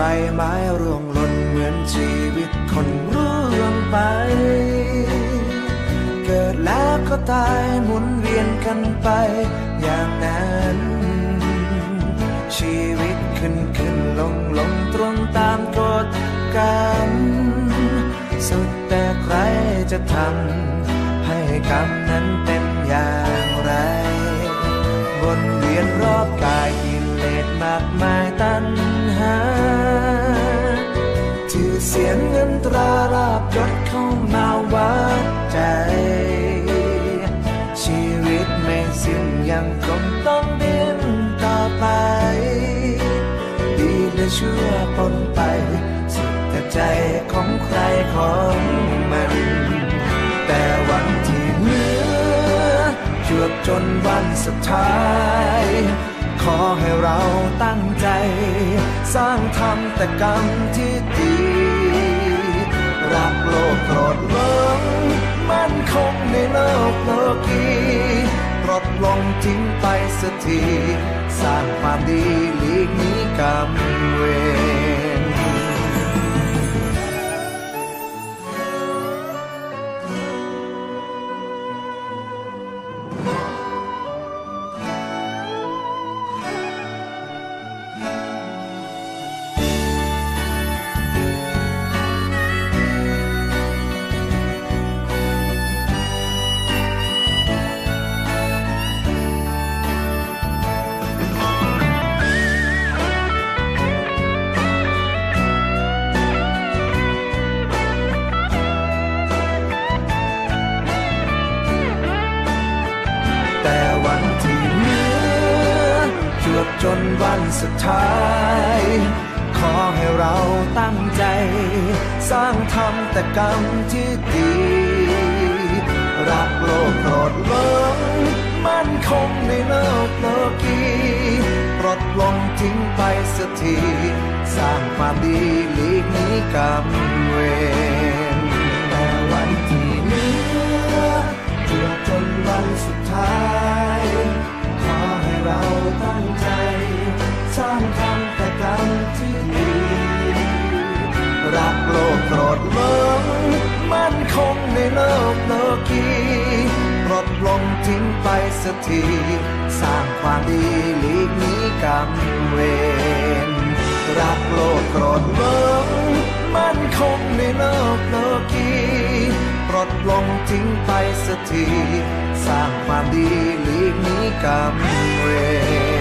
ใบไม้ร่วงหล่นเหมือนชีวิตคนร่วงไป เกิดแล้วก็ตายหมุนเวียนกันไปอย่างนั้น ชีวิตขึ้นขึ้นลงลงตรงตามกฎกรรมสุดแต่ใครจะทำให้กรรมนั้นเป็นอย่างไรวนเวียนรอบกายกิเลสมากมาย เสียงเงินตราราบยศเข้ามาวัดใจ ชีวิตไม่สิ้นยังคงต้องดิ้นต่อไป ดีและชั่วปนไป สุดแต่ใจของใครของมัน แต่วันที่เหลือจวบจนวันสุดท้ายขอให้เราตั้งใจ สร้างทำแต่กรรมที่ดี รักโลกโกรธหลงมั่นคงในโลกโลกีปลดลงทิ้งไปสักที สร้างความดีหลีกนี้กรรมเวร จวบจนวันสุดท้าย ขอให้เราตั้งใจ สร้างทำแต่กรรมที่ดี รักโลกโกรธหลงมั่นคงในโลกโลกีปลดลงทิ้งไปสักที สร้างความดีหลีกหนี้กรรมเวร กโกรธหลงมั่นคงในโลกโลกีปลดลงทิ้งไปสักที สร้างความดีหลีกนี้กรรมเวรรักโลกโกรธหลงมั่นคงในโลกโลกีปลดลงทิ้งไปสักที สร้างความดีหลีกนี้กรรมเวร